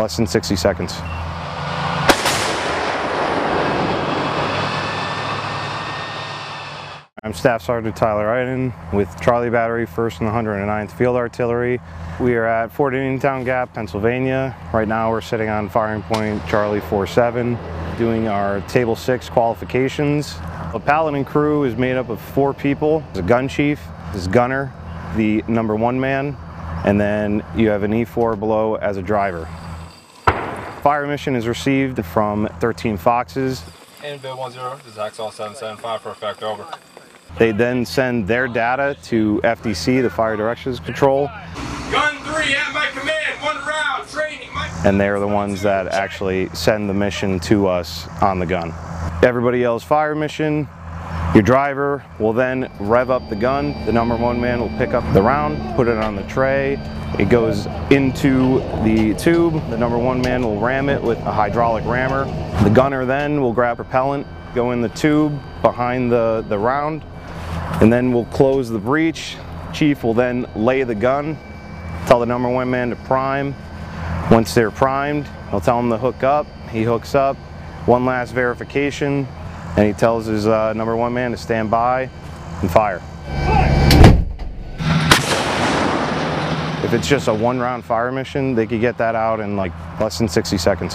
less than 60 seconds. I'm Staff Sergeant Tyler Iden with Charlie Battery, 1st and 109th Field Artillery. We are at Fort Indiantown Gap, Pennsylvania. Right now we're sitting on firing point Charlie 47, doing our Table 6 qualifications. The Paladin crew is made up of four people. There's a gun chief, there's gunner, the number one man, and then you have an E4 below as a driver. Fire mission is received from 13 Foxes. And bid 10, this is XL 775 for effect, over. They then send their data to FDC, the Fire Directions Control, Gun 3 at my command, one round, training. My and they're the ones that actually send the mission to us on the gun. Everybody else fire mission, your driver will then rev up the gun. The number one man will pick up the round, put it on the tray. It goes into the tube. The number one man will ram it with a hydraulic rammer. The gunner then will grab propellant, go in the tube behind the, the round, and then we'll close the breech. Chief will then lay the gun, tell the number one man to prime. Once they're primed, he'll tell him to hook up. He hooks up. One last verification, and he tells his uh, number one man to stand by and fire. If it's just a one round fire mission, they could get that out in like less than 60 seconds.